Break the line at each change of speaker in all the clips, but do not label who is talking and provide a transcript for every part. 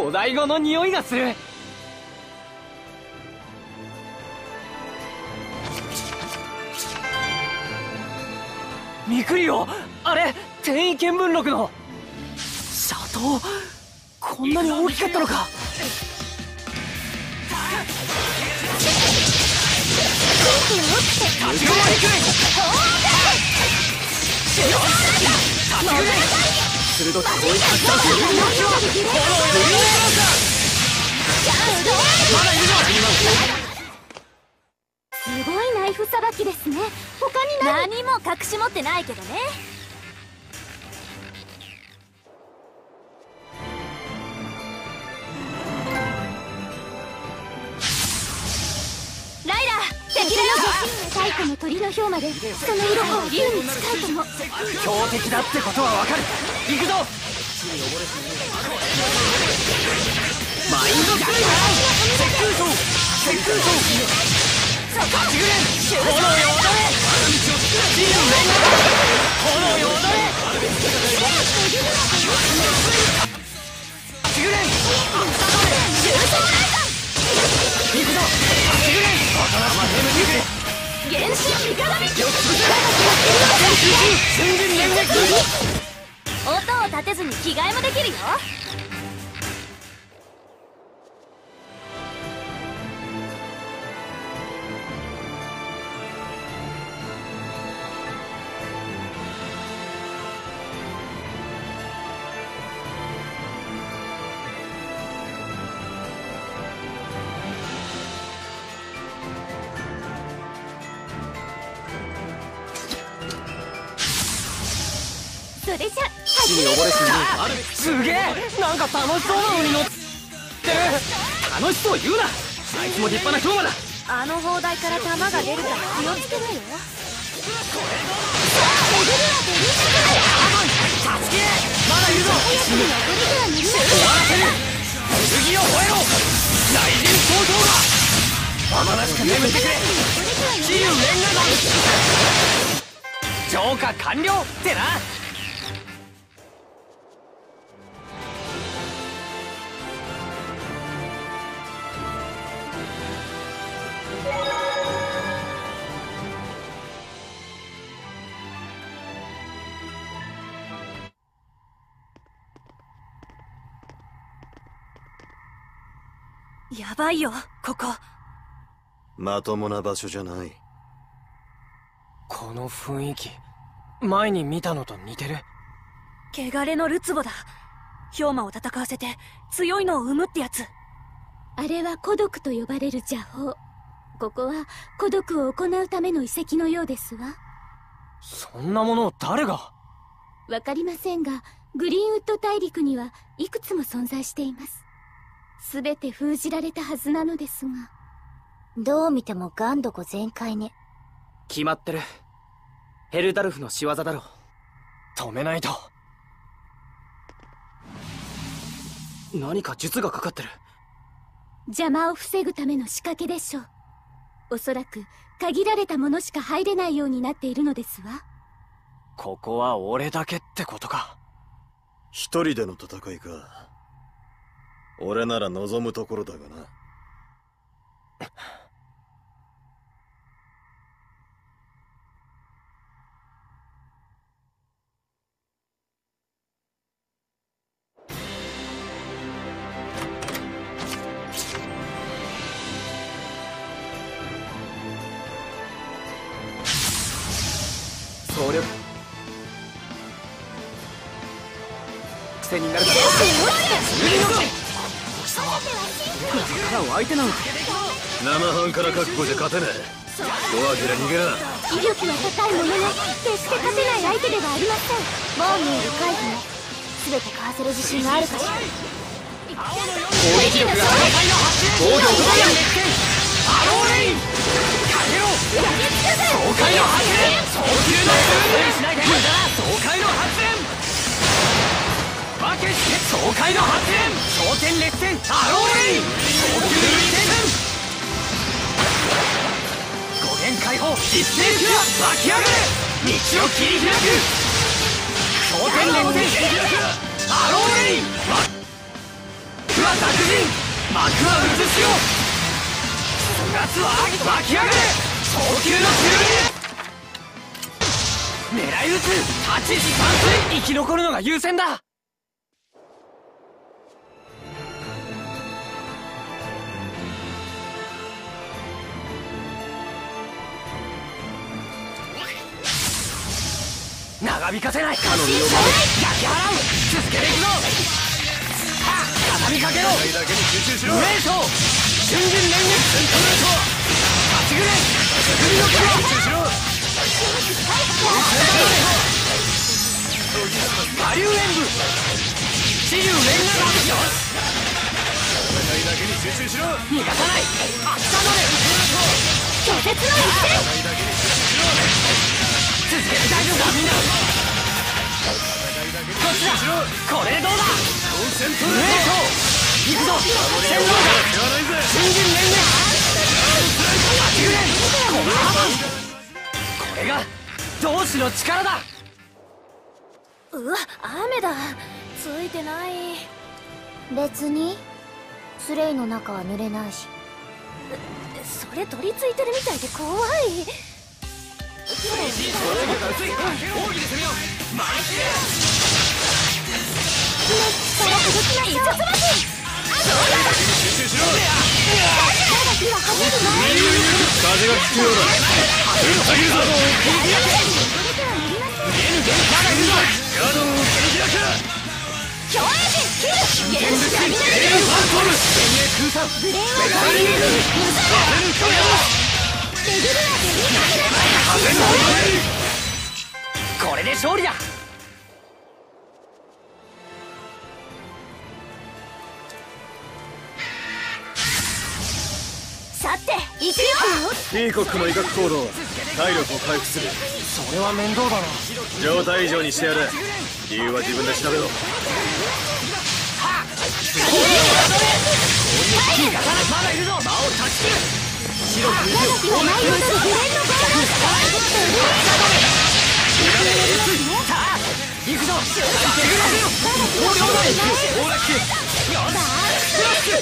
古代語の匂いがする。ミクリオあれ転移見聞録の。斜塔こんなに大きかったのか。立ち回りくれ鋭く追い。かけた自分の気はフォローよまだいるぞ
すごいナイフさばきですね。他に何も隠し持ってないけどねの氷までその色を竜に近いとも。
強敵だってことはわかる。行くぞ。マインドスライダー接空層接空層勝ちぐれ炎よ踊れチームメン炎よ踊れ勝ちぐれ行くぞ勝ちぐれおとなしく眠ってくれ
原神三鏡
瞬時連撃
音を立てずに着替えもできるよ。
地に溺れすぎすげえなんか楽しそうなのに乗ってる。楽しそう言うな。あいつも立派な氷馬だ。
あの砲台から弾が出るから気をつけろよ。
助け。まだいるぞ。終わらせる次を吠えろ雷神闘争がまなしく眠ってくれチームレンガドン浄化完了ってな
ばいよここ。
まともな場所じゃない。
この雰囲気前に見たのと似てる。
汚れのルツボだ。氷魔を戦わせて強いのを生むってやつ。
あれは孤独と呼ばれる邪法。ここは孤独を行うための遺跡のようですわ。
そんなものを誰が？
わかりませんがグリーンウッド大陸にはいくつも存在していますすべて封じられたはずなのですが。
どう見てもガンドコ全開ね。
決まってる。ヘルダルフの仕業だろ止めないと。何か術がかかってる。
邪魔を防ぐための仕掛けでしょう。おそらく限られたものしか入れないようになっているのですわ。
ここは俺だけってことか。
一人での戦いか俺なら望むところだがな。
総力癖になるだろ次の貴様僕らが力を相手なのか
生半可な覚悟じゃ勝てねえ弱気で逃げな
威力の高いものの決して勝てない相手ではありません
モーニング回避ね全てかわせる自信があるかしら
攻撃力が高いの発信防御ドライアンアローレインかけろ爽快の発電早急の無理しないで爽快の発電負けして爽快の発電焦点熱戦アローレイン早急一点五限解放実践キュア湧き上がれ道を切り開く焦点熱戦アローレインは濁人幕は渦潮夏は湧き上がれ早急の急に狙い撃つ立ち地散水生き残るのが優先だ。長引かせない。かの身を焼き払う続けていくぞはっ畳みかけろ
だけに集中しろ
上昇瞬間連撃戦闘レート勝ちぐれ首の皮
集中しろ
下流演武支流連打よし
戦いだけに集中しろ
逃がさない秋田のれ
拒絶の一戦
続けて大丈夫だみんなこっちだこれでどうだ
コンセント
上
レート
昇行くぞ戦闘だ
手はないぜ
瞬間連撃勝ちぐれこの幅これが同志の力だ
うわ雨だついてない
別にスレイの中は濡れないし
それ取り付いてるみたいで怖い
奥義で攻めようマイキレ
一冊待ち
集中しろ
火は走るわ
風が吹くようだぶった切るぞガードを切り開く
強エンジン切る。
これで勝利だ。
さて行くよ。
ピーコックの威嚇行動は体力を回復する。
それは面倒だな。
状態以上にしてやる。理由は自分で調べろ。
まだいるぞ。魔を断ち切る白く
火は舞い踊るブレンのゴー
さあ行くぞ勝ちぐれお両だオーラキよし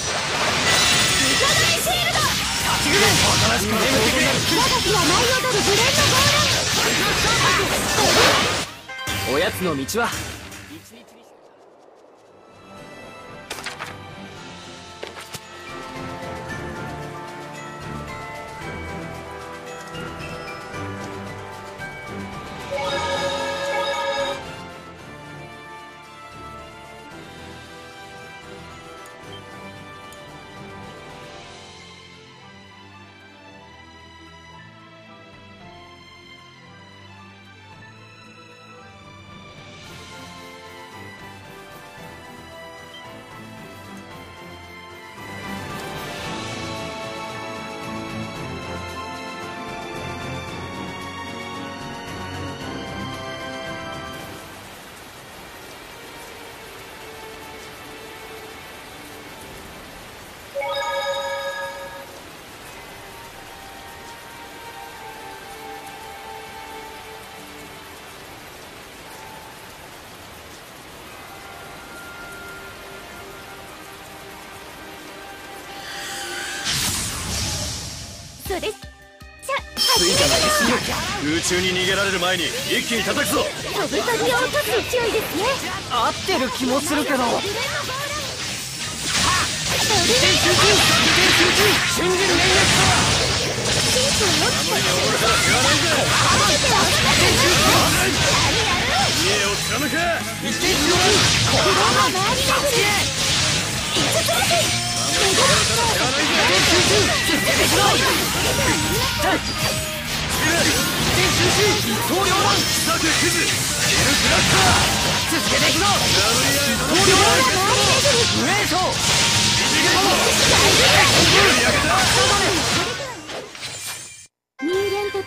イカダイシール
おやつの道は
いただけしよう空中に逃げられる前に一気に叩くぞ。
飛ぶ鳥を落とす勢いですね。
合ってる気もするけど。瞬時連撃
家を貫け
一点集中総領弾
ザククズ
続けてい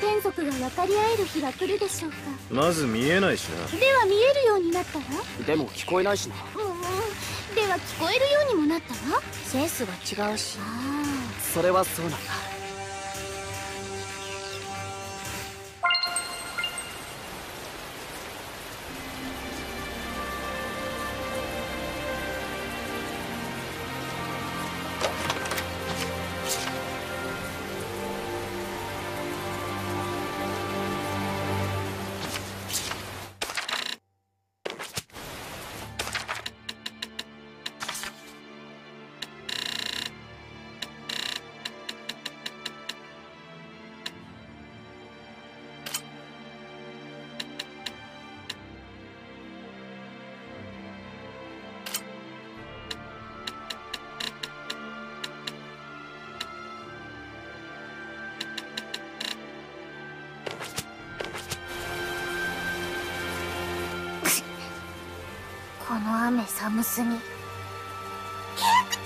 天族が分かり合える日は来るでしょうか
まず見えないしな。
では見えるようになったら
でも聞こえないしな。
うんでは聞こえるようにもなったら？センスが違うし。あ
それはそうなんだ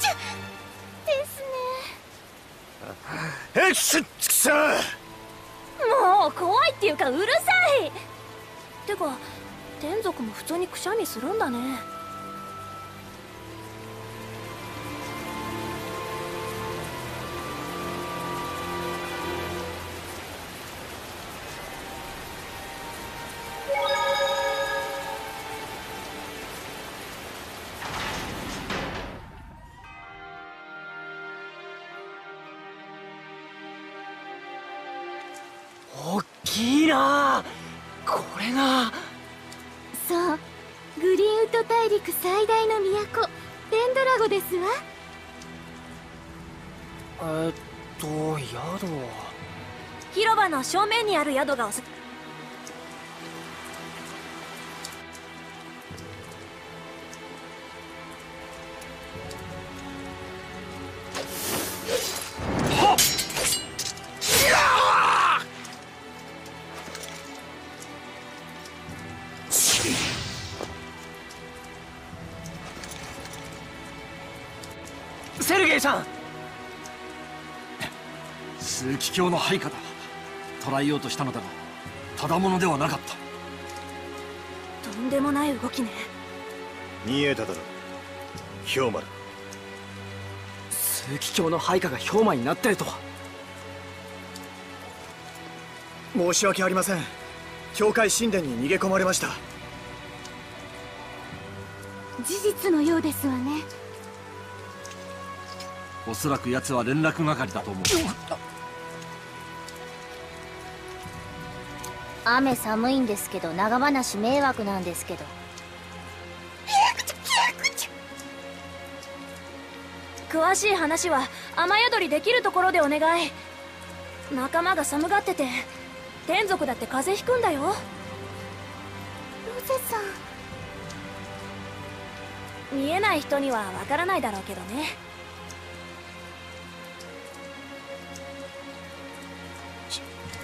チュです
ね。えくしくさ
もう怖いっていうかうるさい。てか天族も普通にくしゃみするんだねにある宿がおす
セルゲイさん。
枢機卿の配下だ捕らえようとしたのだがただものではなかった。
とんでもない動きね。
見えただろ氷丸。
枢機卿の配下が氷魔になってるとは。
申し訳ありません。教会神殿に逃げ込まれました。
事実のようですわね。
おそらく奴は連絡係だと思う
雨寒いんですけど長話迷惑なんですけど。詳しい話は雨宿りできるところでお願い。仲間が寒がってて天族だって風邪ひくんだよ。
ロゼさん。
見えない人にはわからないだろうけどね。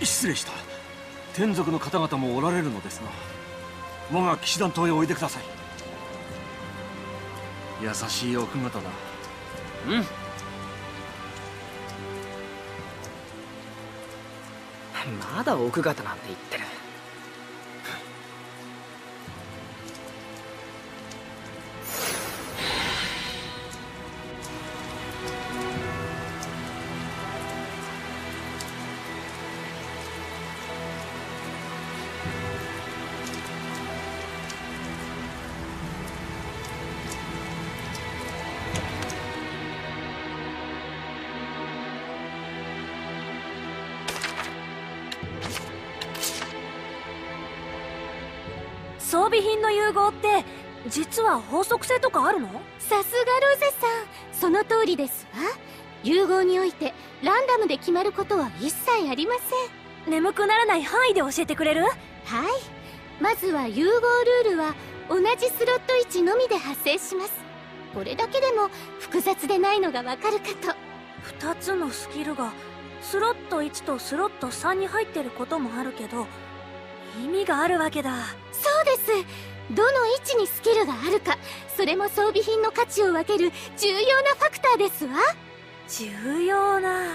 失礼した天族の方々もおられるのですな我が騎士団島へおいでください。優しい奥方だ。
うん。まだ奥方なんて言っ
備品の融合って実は法則性とかあるの？
さすがロゼさん。その通りですわ。融合においてランダムで決まることは一切ありません。
眠くならない範囲で教えてくれる？
はい。まずは融合ルールは同じスロット位置のみで発生します。これだけでも複雑でないのがわかるかと。
2つのスキルがスロット1とスロット3に入ってることもあるけど意味があるわけだ。
そうです。どの位置にスキルがあるかそれも装備品の価値を分ける重要なファクターですわ。
重要な。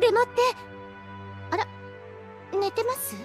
でもってあら寝てます？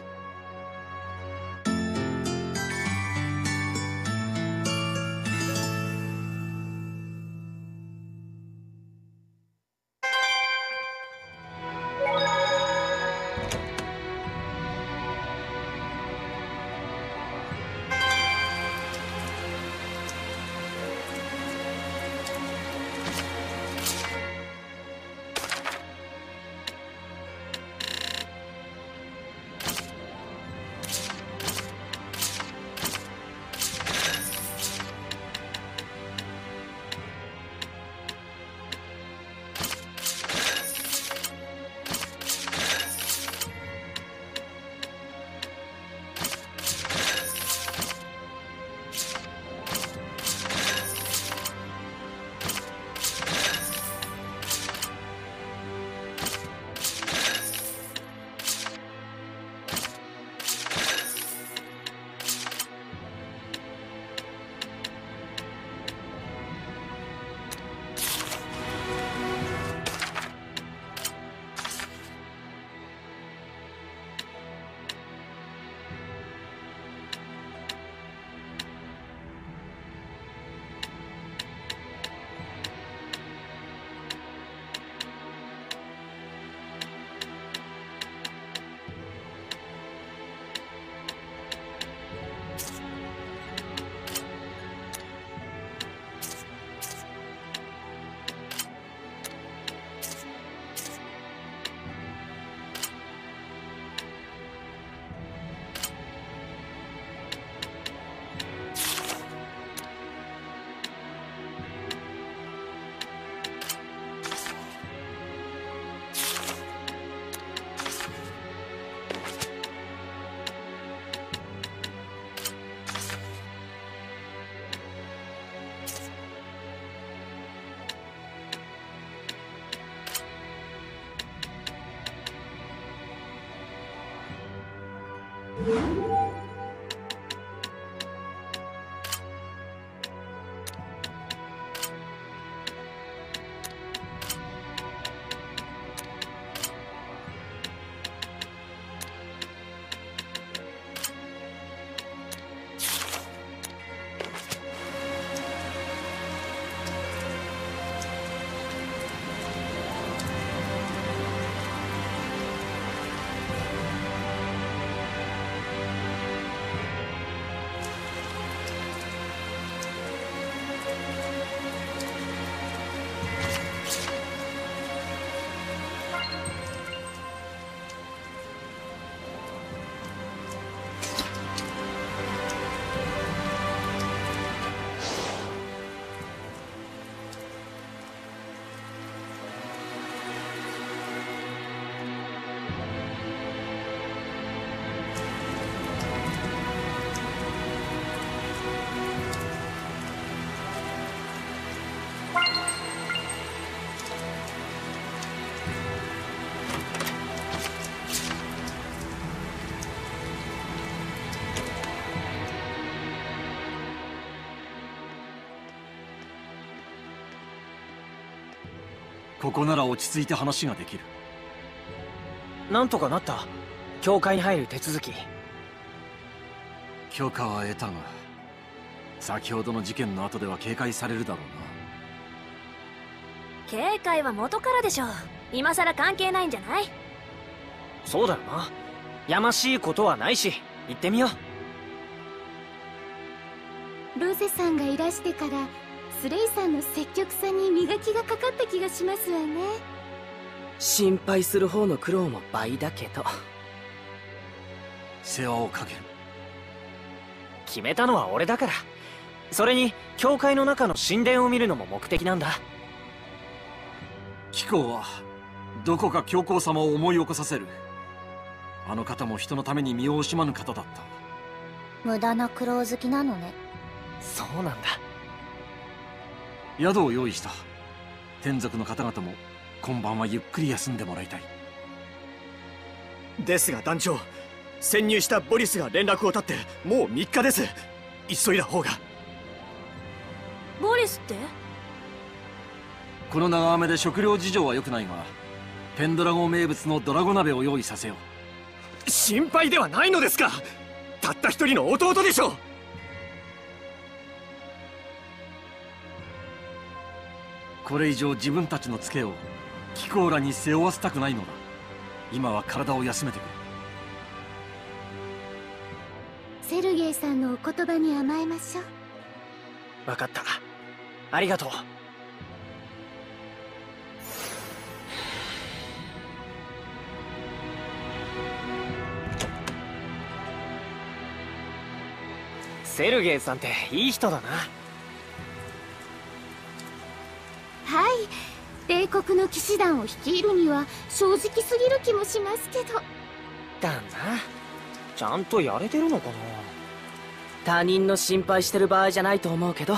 ここなら落ち着いて話ができる。
なんとかなった。教会に入る手続き。
許可は得たが先ほどの事件の後では警戒されるだろう
な。警戒は元からでしょう。今さら関係ないんじゃない？
そうだよな。やましいことはないし行ってみよ
う。ロゼさんがいらしてからスレイさんの積極さに磨きがかかった気がしますわね。
心配する方の苦労も倍だけど。
世話をかける。
決めたのは俺だから。それに教会の中の神殿を見るのも目的なんだ。
貴公はどこか教皇様を思い起こさせる。あの方も人のために身を惜しまぬ方だった。
無駄な苦労好きなのね。
そうなんだ
宿を用意した。天族の方々も今晩はゆっくり休んでもらいたい。
ですが団長潜入したボリスが連絡を絶ってもう3日です。急いだ方が。
ボリスって？
この長雨で食料事情は良くないがペンドラゴン名物のドラゴ鍋を用意させよ
う。心配ではないのですか。たった一人の弟でしょう
これ以上自分たちのツケを貴公らに背負わせたくないのだ。今は体を休めてくれ。
セルゲイさんのお言葉に甘えましょう。
分かった。ありがとう。セルゲイさんっていい人だな
はい。帝国の騎士団を率いるには正直すぎる気もしますけど。
だな。ちゃんとやれてるのかな。他人の心配してる場合じゃないと思うけど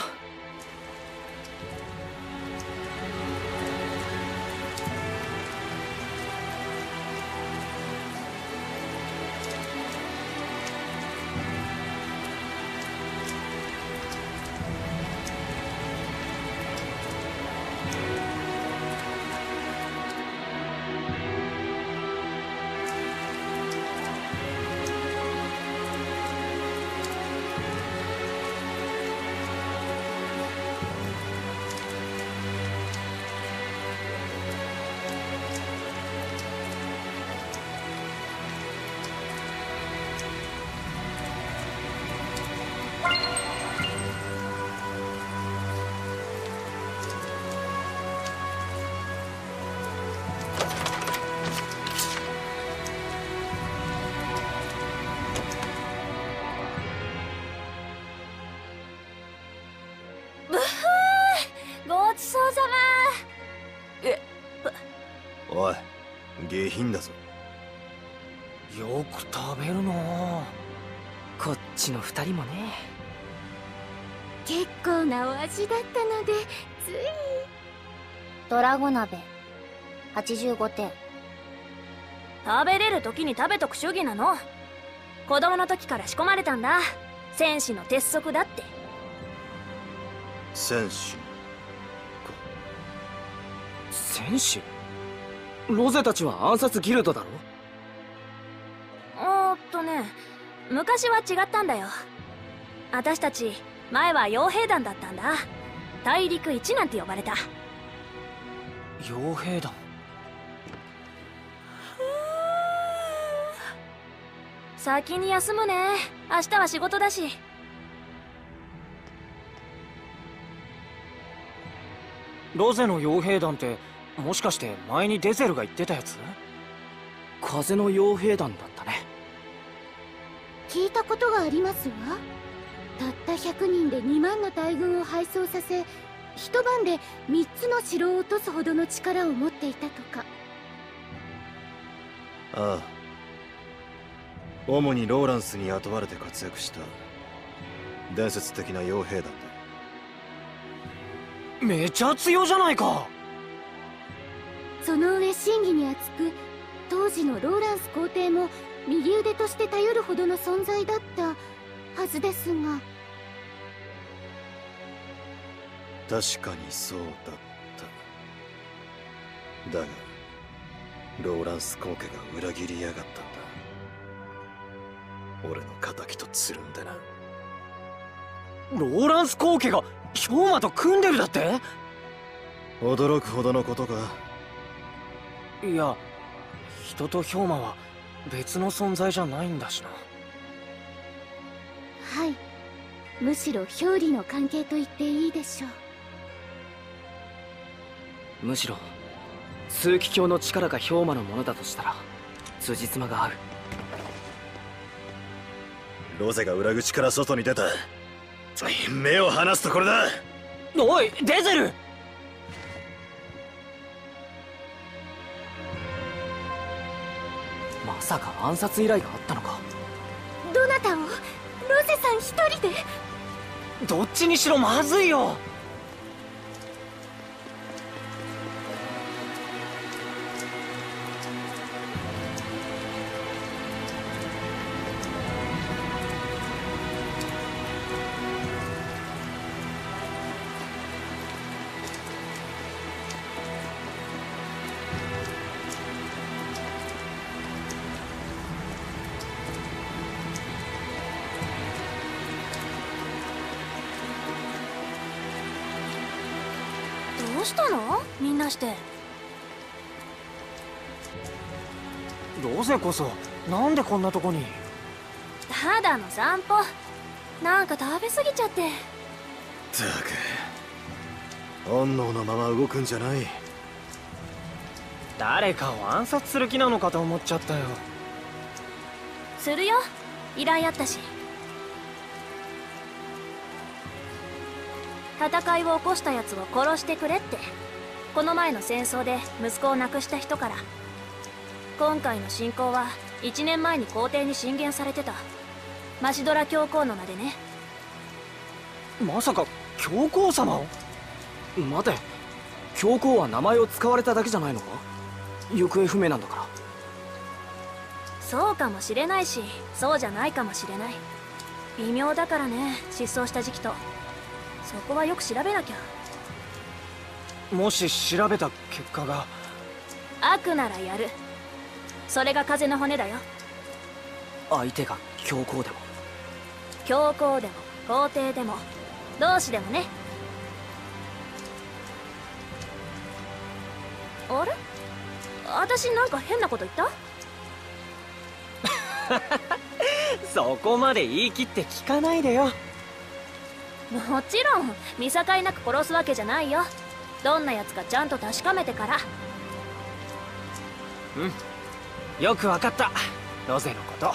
鍋。85点。
食べれる時に食べとく主義なの。子供の時から仕込まれたんだ。戦士の鉄則だって。
戦士。
戦士？ロゼたちは暗殺ギルドだろ？
おーっとね。昔は違ったんだよ。私たち前は傭兵団だったんだ。大陸一なんて呼ばれた
傭兵団。
先に休むね。明日は仕事だし。
ロゼの傭兵団ってもしかして前にデゼルが言ってたやつ？風の傭兵団だったね。
聞いたことがありますわ。たった100人で2万の大軍を敗走させ一晩で3つの城を落とすほどの力を持っていたとか。
ああ。主にローランスに雇われて活躍した。伝説的な傭兵団だ
めちゃ強じゃないか。
その上真偽に厚く当時のローランス皇帝も右腕として頼るほどの存在だったはずですが
確かにそうだった。だがローランス皇家が裏切りやがったんだ。俺の仇とつるんでな。
ローランス皇家が氷馬と組んでるだって？
驚くほどのことか。
いや人と氷馬は別の存在じゃないんだしな。
はい。むしろ表裏の関係と言っていいでしょう
むしろ枢機卿の力が氷馬のものだとしたら辻褄が合う。
ロゼが裏口から外に出た。目を離すところだ。
おいデゼル！
まさか暗殺依頼があったのか。
どなたをロゼさん一人で？
どっちにしろまずいよ
して。
ロゼこそなんでこんなとこに？
ただの散歩。なんか食べ過ぎちゃって。
ったく本能のまま動くんじゃない。
誰かを暗殺する気なのかと思っちゃったよ。
するよ。依頼あったし。戦いを起こしたやつを殺してくれってこの前の戦争で息子を亡くした人から。今回の侵攻は1年前に皇帝に進言されてた。マシドラ教皇の名でね。
まさか教皇様を？
待て。教皇は名前を使われただけじゃないのか？行方不明なんだから。
そうかもしれないしそうじゃないかもしれない。微妙だからね失踪した時期と。そこはよく調べなきゃ
もし調べた結果が。
悪ならやる。それが風の骨だよ。
相手が教皇でも。
教皇でも皇帝でも同志でもね。あれ？私なんか変なこと言った？
そこまで言い切って聞かないでよ。
もちろん見境なく殺すわけじゃないよどんなやつかちゃんと確かめてから。
うん。よくわかった。ロゼのこと。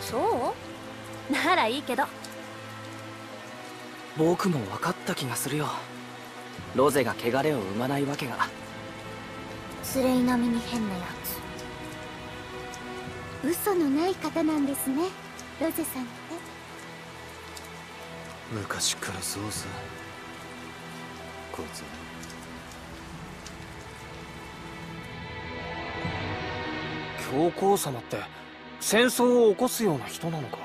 そう？ならいいけど。
僕も分かった気がするよ。ロゼが汚れを生まないわけが。
スレイ並みに変なやつ。
嘘のない方なんですねロゼさんって。
昔からそうさ。こいつ
教皇様って戦争を起こすような人なのか？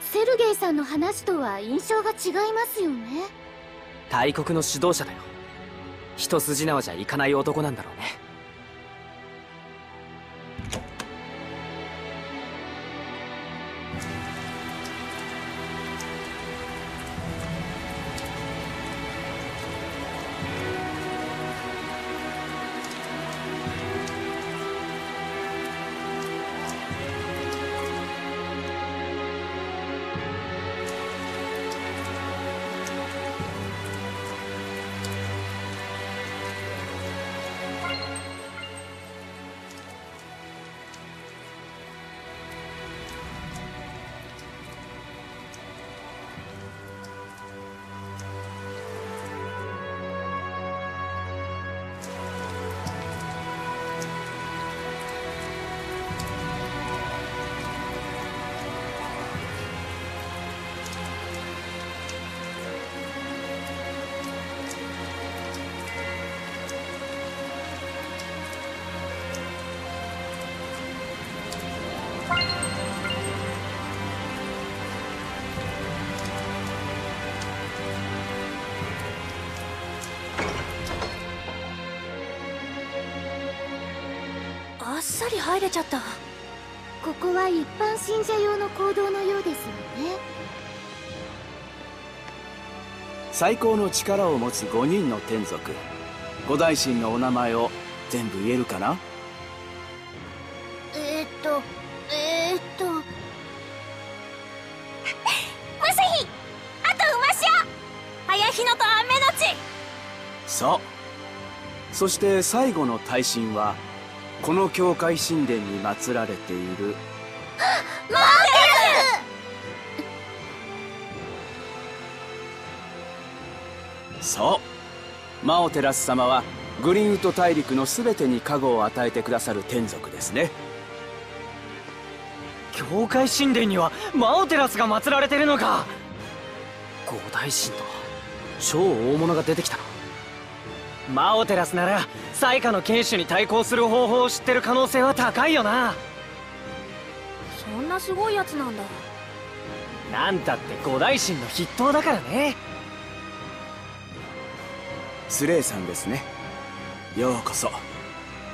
セルゲイさんの話とは印象が違いますよね。
大国の指導者だよ。一筋縄じゃいかない男なんだろうね
り入れちゃった。
ここは一般信者用の行動のようですわね。
最高の力を持つ5人の天族。五大神のお名前を全部言えるかな？
えー、っとえー、っと。
マセヒあとウマシア早日のと雨のち。
そうそして最後の大神はこの教会神殿に祀られている。
マー
そう。マオテラス様はグリーンウッド大陸の全てに加護を与えてくださる天族ですね。
教会神殿にはマオテラスが祀られてるのか。
五大神と超大物が出てきた。な
マオテラスなら最下の剣士に対抗する方法を知ってる可能性は高いよな。
そんなすごいやつなんだ。
なんたって五大神の筆頭だからね。
スレイさんですね。ようこそ。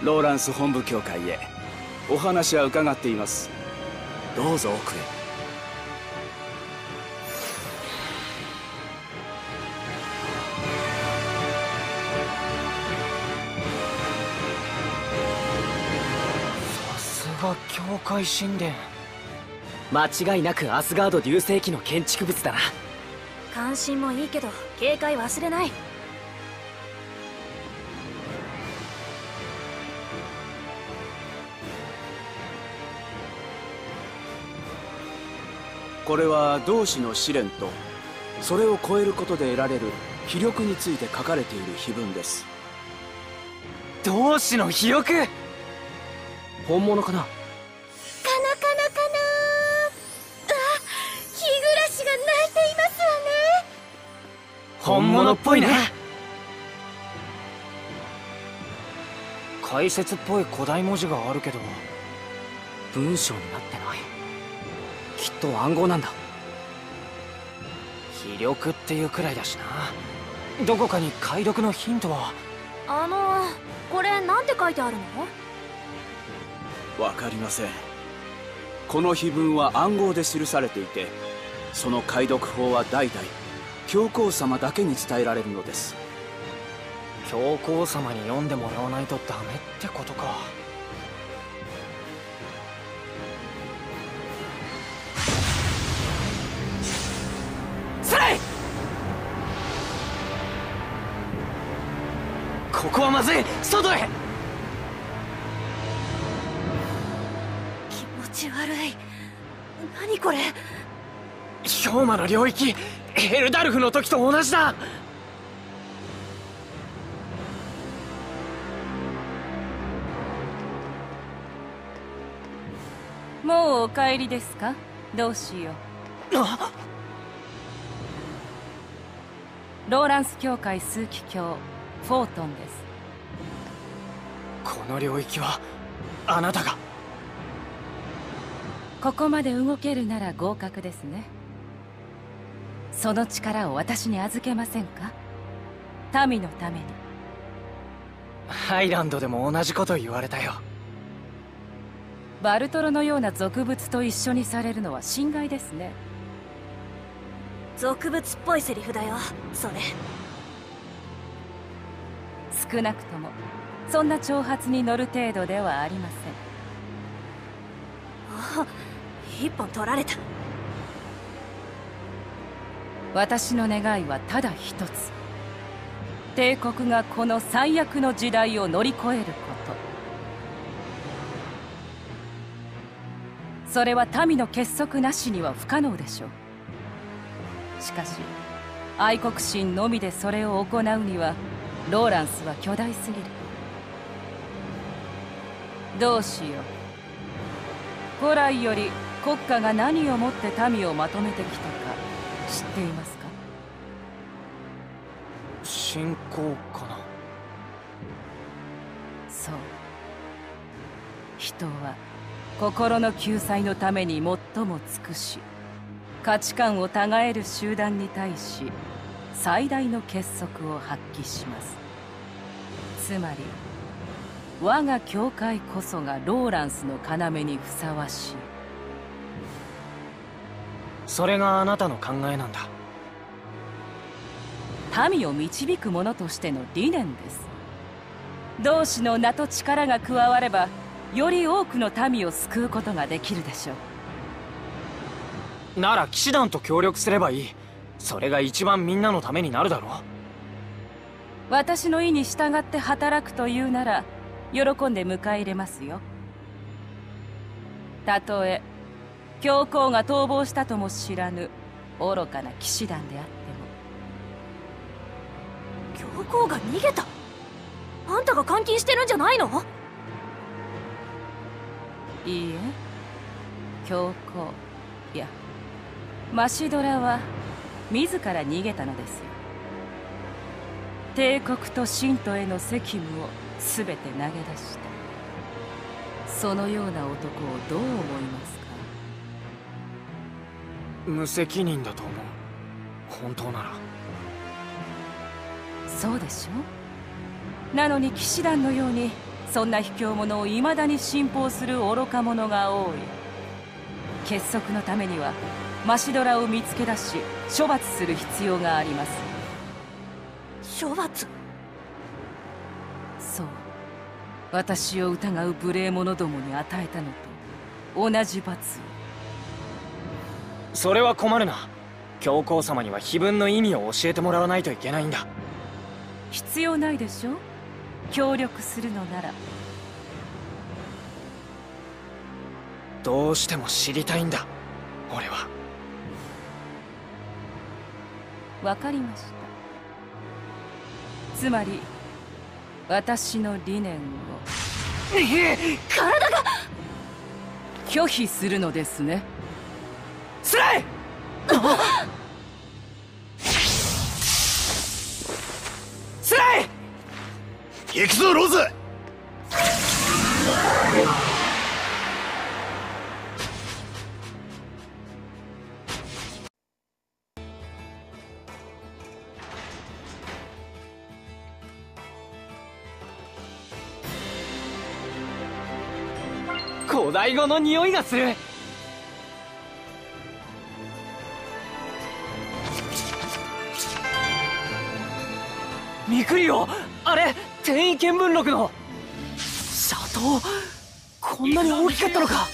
ローランス本部教会へ。お話は伺っています。どうぞ奥へ
が教会神殿。
間違いなくアスガード流星期の建築物だな。
関心もいいけど警戒忘れない。
これは同志の試練とそれを超えることで得られる気力について書かれている碑文です。
同志の肥力？
本物かな？
本物っぽいな。解説っぽい古代文字があるけど
文章になってない。きっと暗号なんだ。
気力っていうくらいだしな。どこかに解読のヒントは？
あのこれなんて書いてあるの？
わかりません。この碑文は暗号で記されていてその解読法は代々教皇様だけに伝えられるのです。
教皇様に読んでもらわないとダメってことか。スレイここはまずい！外へ！
気持ち悪い。何これ？
氷魔の領域ヘルダルフの時と同じだ。
もうお帰りですか？どうしよう。
あ
ローランス教会枢機卿フォートンです。
この領域はあなたが。
ここまで動けるなら合格ですねその力を私に預けませんか？民のために。
ハイランドでも同じこと言われたよ。
バルトロのような俗物と一緒にされるのは心外ですね。
俗物っぽいセリフだよそれ。
少なくともそんな挑発に乗る程度ではありま
せん。あ一本取られた
私の願いはただ一つ。帝国がこの最悪の時代を乗り越えること。それは民の結束なしには不可能でしょう。しかし愛国心のみでそれを行うにはローランスは巨大すぎる。どうしよう。古来より国家が何をもって民をまとめてきたか。知っていますか？
信仰かな？
そう。人は心の救済のために最も尽くし価値観を違える集団に対し最大の結束を発揮します。つまり我が教会こそがローランスの要にふさわしい
それがあなたの考えなんだ。
民を導く者としての理念です。同志の名と力が加わればより多くの民を救うことができるでしょ
う。なら騎士団と協力すればいい。それが一番みんなのためになるだろう。
私の意に従って働くというなら喜んで迎え入れますよ。たとえ教皇が逃亡したとも知らぬ愚かな騎士団であって
も。教皇が逃げた？あんたが監禁してるんじゃないの？
いいえ教皇。いやマシドラは自ら逃げたのですよ。帝国と信徒への責務を全て投げ出した。そのような男をどう思いますか？
無責任だと思う。本当なら。
そうでしょ？なのに騎士団のようにそんな卑怯者を未だに信奉する愚か者が多い。結束のためにはマシドラを見つけ出し処罰する必要があります。
処罰？
そう。私を疑う無礼者どもに与えたのと同じ罰を
それは困るな。教皇様には碑文の意味を教えてもらわないといけないんだ。
必要ないでしょ？協力するのなら。
どうしても知りたいんだ。俺は。
わかりました。つまり私の理念を。
体が！
拒否するのですね
スライスライ
行くぞローズ
古代語の匂いがするミクリオあれ転移見聞録の。斜塔こんなに大きかったのか。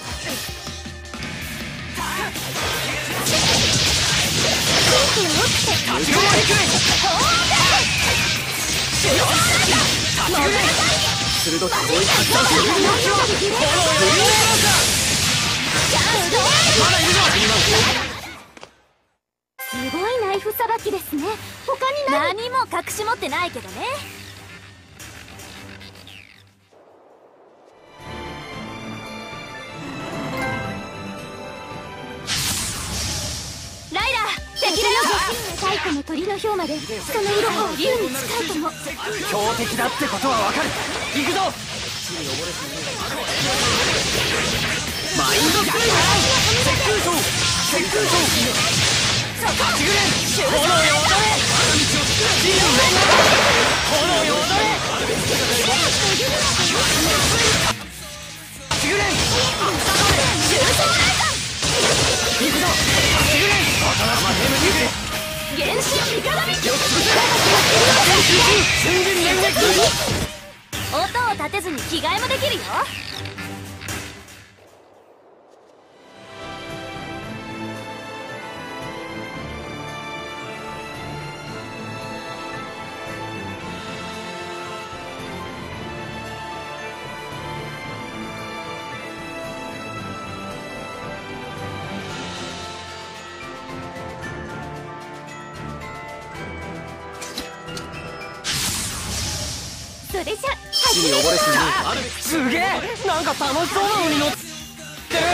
く攻撃したす
ごいナイフさばきですね。
何も隠し持ってないけどね。ライラ敵だよ。
太古の鳥の氷までその色が竜に近いとも。
強敵だってことはわかる。行くぞ。マインドスイー
旋風刀八グレン炎よ踊
音を立てずに着替えもできるよ
それじゃ
地に溺れずに
すげえなんか楽しそうなのに乗ってる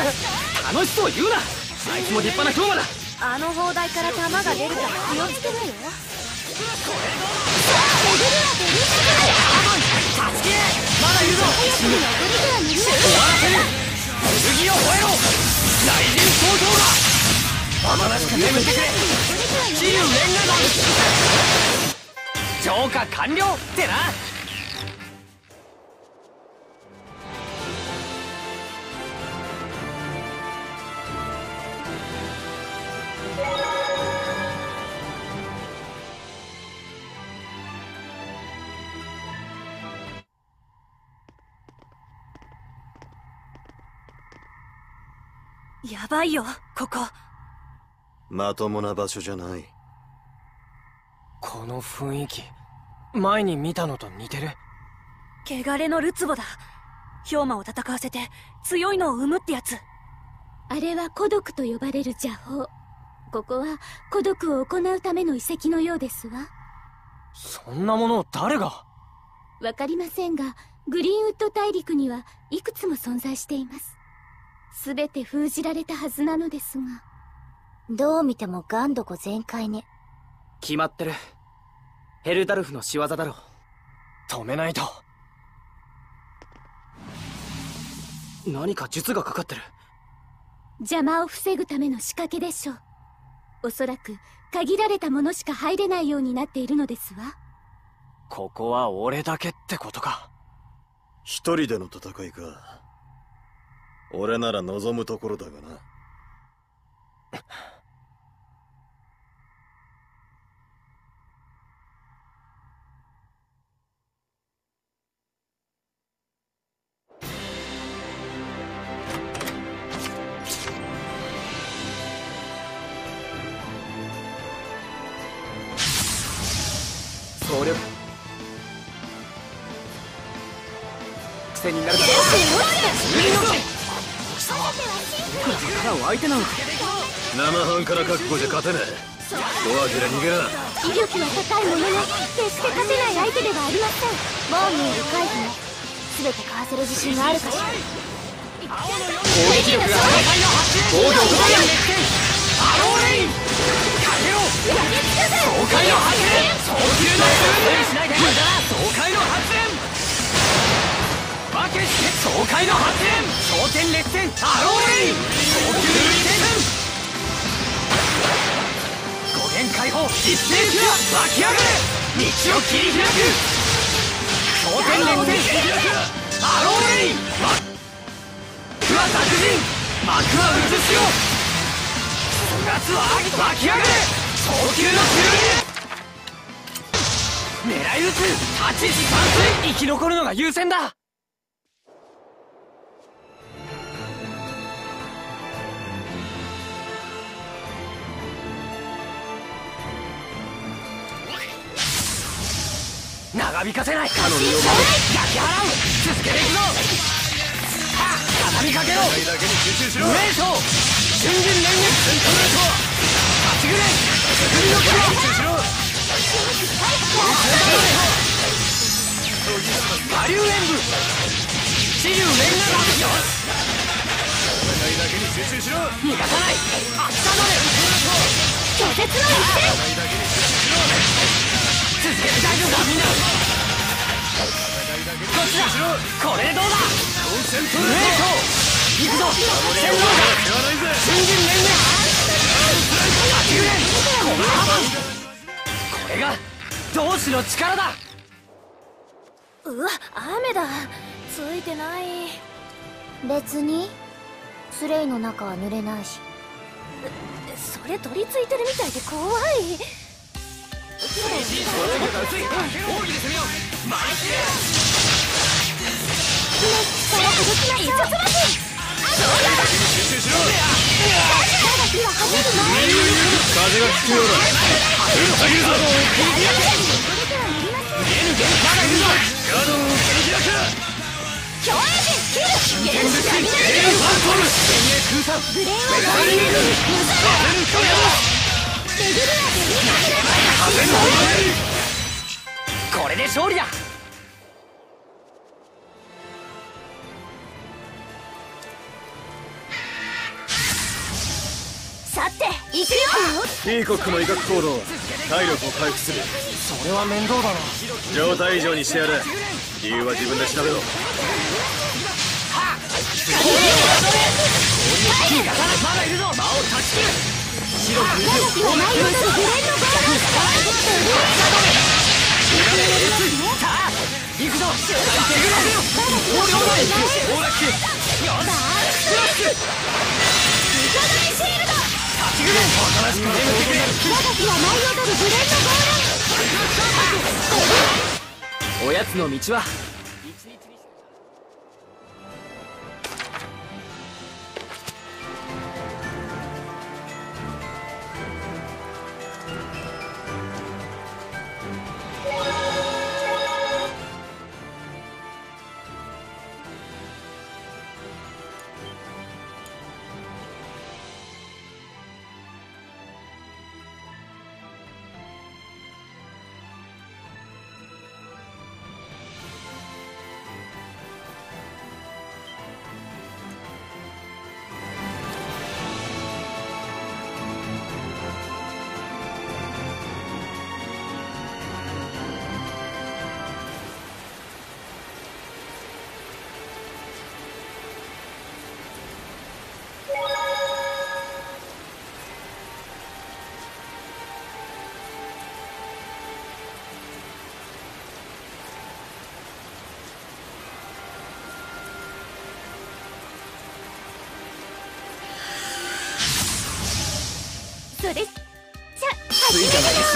楽しそう言うなあいつも立派な氷馬だ
あの砲台から弾が出るから気をつけろよ。
まだいるぞ。終わらせる剣を吠えろ雷神総統が。ままなしく眠って。くれ自由連合浄化完了ってな。
やばいよここ。
まともな場所じゃない。
この雰囲気前に見たのと似てる。
汚れのるつぼだ。氷馬を戦わせて強いのを生むってやつ。
あれは孤独と呼ばれる邪法。ここは孤独を行うための遺跡のようですわ。
そんなものを誰が？
わかりませんがグリーンウッド大陸にはいくつも存在していますすべて封じられたはずなのですが。
どう見てもガンドコ全開ね。
決まってる。ヘルダルフの仕業だろ
止めないと。
何か術がかかってる。
邪魔を防ぐための仕掛けでしょう。おそらく限られたものしか入れないようになっているのですわ。
ここは俺だけってことか。
一人での戦いか俺なら望むところだがな。
総力癖になるだろ力を相手なのか
生半可な覚悟じゃ勝てねえドアジラ逃げな
威力は高いものの決して勝てない相手ではありません。
ボーンによる回避も全てかわせる自信があるかしら
攻撃力が防御を止めるアローレインかけろ爽快の発電早急な通無駄な爽快の発電けして爽快の発電焦点列戦アローレイン早急に停五限解放一斉キラ湧き上がれ道を切り開く焦点列戦アローレイン幕は達人幕は渦潮夏は湧き上がれ早急の修理狙い撃つ立ち時間
生き残るのが優先だ。長引かせない。
他の身を守る
焼き払う続けていくぞ。畳みかけろ。無連撃八グレ首の
集中しろ。
我流演武。支流連絡。よし
戦いだけに集中しろ。
逃がさない。明日まで。
拒絶の一戦
続けて大丈夫だ。みんなこっちだこれで。どうだ
コンセント
無礼将行くぞ戦狼だ。
手はないぜ
瞬人連撃
これが同志の力だ。
うわ雨だ。ついてない。
別にスレイの中は濡れないし。
それ取り付いてるみたいで怖い。
風が吹くようだ遮るぞ
こ
ピーコックの威嚇行動は体力を回復する。
それは面倒だな。
状態以上にしてやる。理由は自分で調べろ。
まだいるぞ。魔を断ち切るさあ行くぞおやつの道は。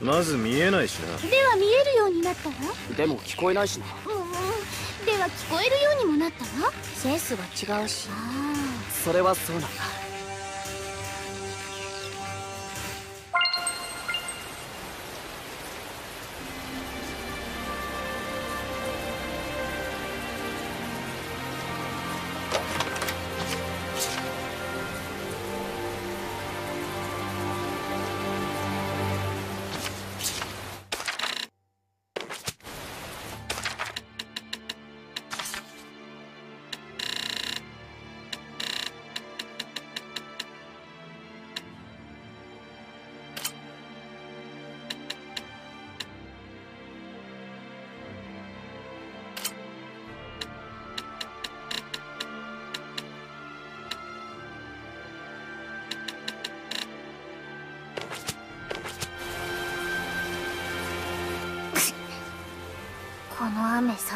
まず見えないしな
では見えるようになったら？
でも聞こえないしな。
では聞こえるようにもなったら？
センスが違うし。
あ
それはそうなんだ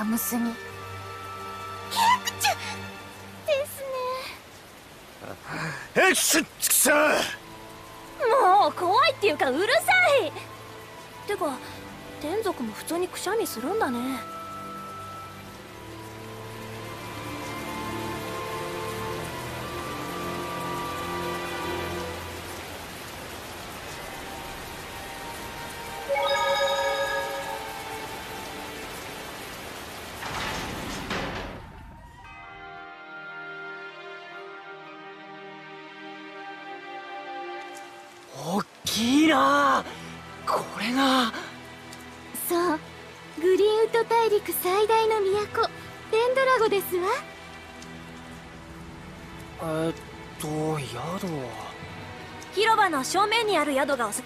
の雨寒すぎ。ですね。
えっしっちくさ
もう怖いっていうかうるさい。てか天族も普通にくしゃみするんだね宿がおす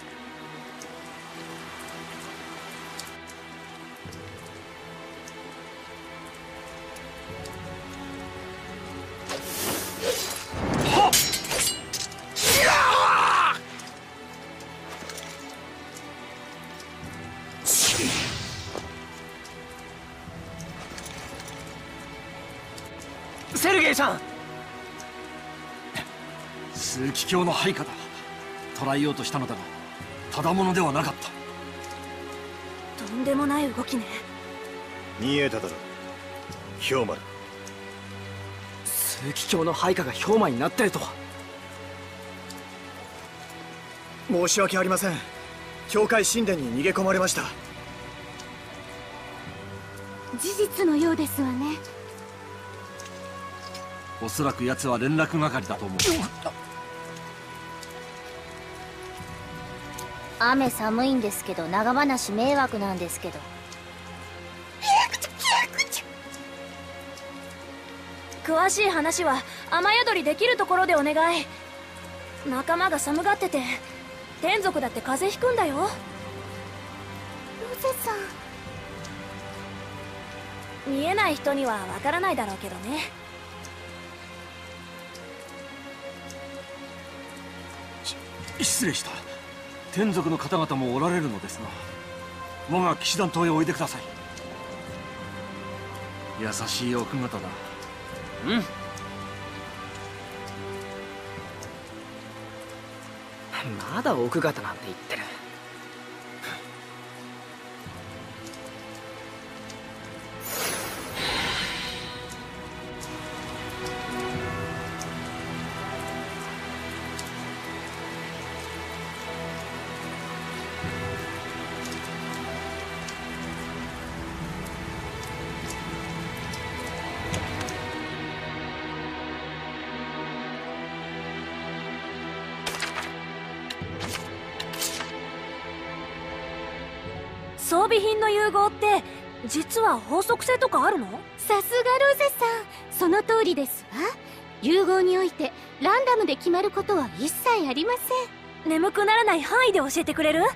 セルゲイさん。
枢機卿の配下だ捕らえようとしたのだがただ者ではなかった。
とんでもない動きね。
見えただろ。氷丸。
枢機卿の配下が氷魔になってるとは。
申し訳ありません。教会神殿に逃げ込まれました。
事実のようですわね。
おそらく奴は連絡係だと思う
雨寒いんですけど長話迷惑なんですけど。
詳しい話は雨宿りできるところでお願い。仲間が寒がってて天族だって風邪ひくんだよ。
ロゼさん。
見えない人にはわからないだろうけどね。
失礼した天族の方々もおられるのですが我が騎士団島へおいでください。優しい奥方だ。
うん。まだ奥方なんて言ってる。
装備品の融合って実は法則性とかあるの？
さすがロゼさん。その通りですわ。融合においてランダムで決まることは一切ありませ
ん。眠くならない範囲で教えてくれる？はい。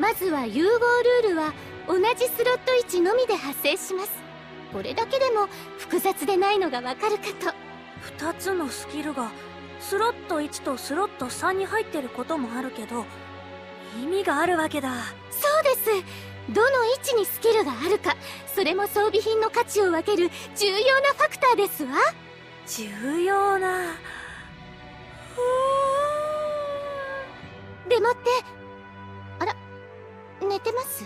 まずは融合ルールは同じスロット位置のみで発生します。これだけでも複雑でないのがわかるかと。
2つのスキルがスロット1とスロット3に入ってることもあるけど意味があるわけだ。
そうです。どの位置にスキルがあるかそれも装備品の価値を分ける重要なファクターですわ。
重要な。
でもってあら寝てます？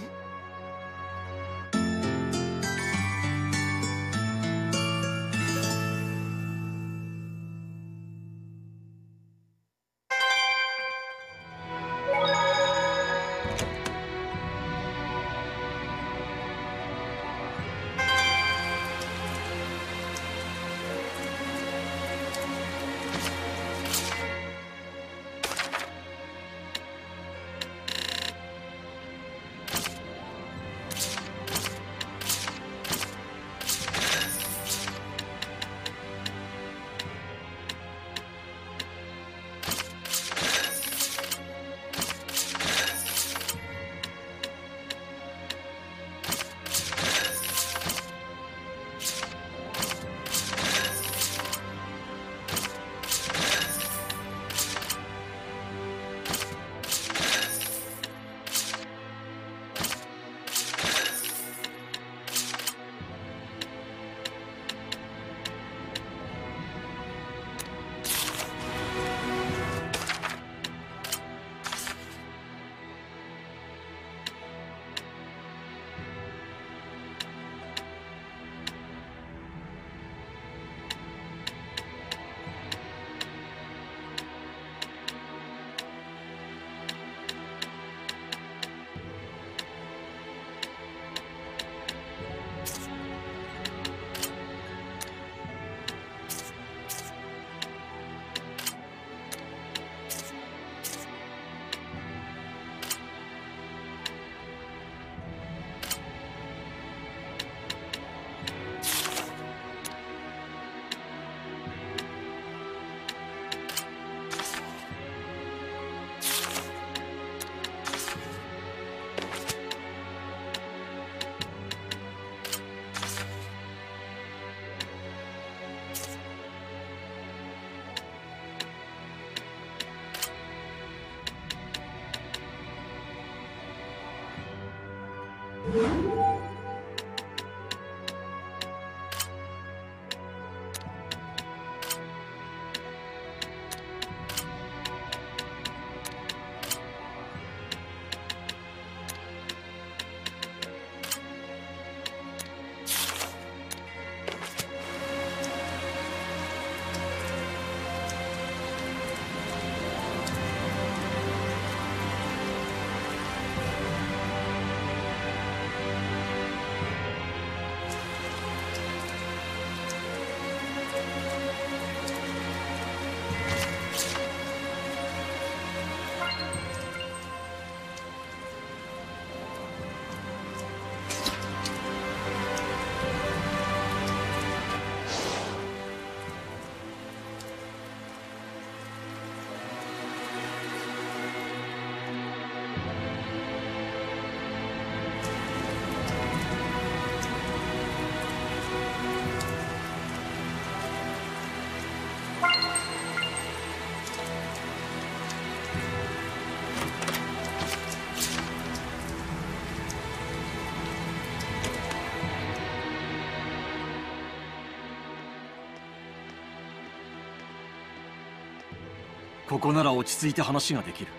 ここなら落ち着いて話ができる。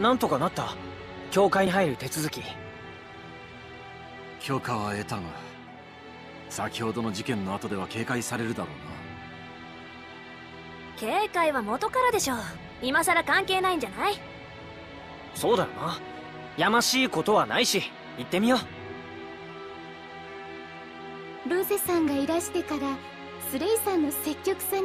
なんとかなった。教会に入る手続き。
許可は得たが先ほどの事件の後では警戒されるだろうな。
警戒は元からでしょう。今さら関係ないんじゃない？
そうだよな。やましいことはないし行ってみよう。
ルーゼさんがいらしてからスレイさんの積極さに